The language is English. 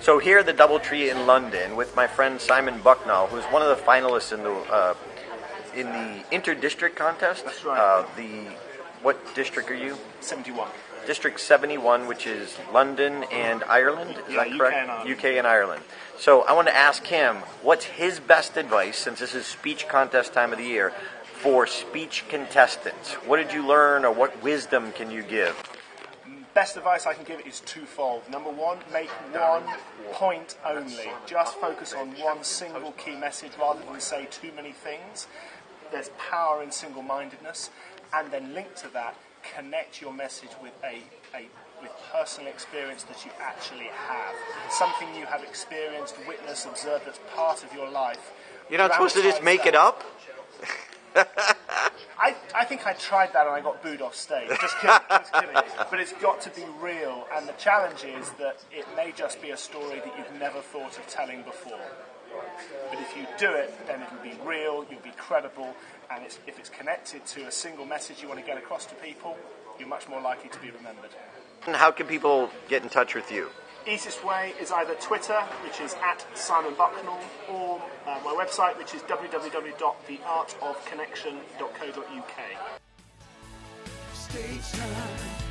So here at the DoubleTree in London with my friend Simon Bucknall, who's one of the finalists in the uh, in the inter-district contest. That's right. Uh, the what district are you? 71. District 71, which is London and Ireland. Is Yeah, that UK correct? and Ireland. UK and Ireland. So I want to ask him what's his best advice, since this is speech contest time of the year, for speech contestants. What did you learn, or what wisdom can you give? Best advice I can give is twofold. Number one, make one point only. Just focus on one single key message rather than say too many things. There's power in single mindedness. And then link to that, connect your message with a, a with personal experience that you actually have. Something you have experienced, witnessed, observed that's part of your life. You're not supposed to just make that. it up. Think I tried that and I got booed off stage. Just kidding, just kidding. But it's got to be real, and the challenge is that it may just be a story that you've never thought of telling before. But if you do it, then it'll be real, you'll be credible, and it's, if it's connected to a single message you want to get across to people, you're much more likely to be remembered. And how can people get in touch with you? Easiest way is either Twitter, which is at Simon Bucknall, or uh, my website, which is www.theartofconnection.co.uk.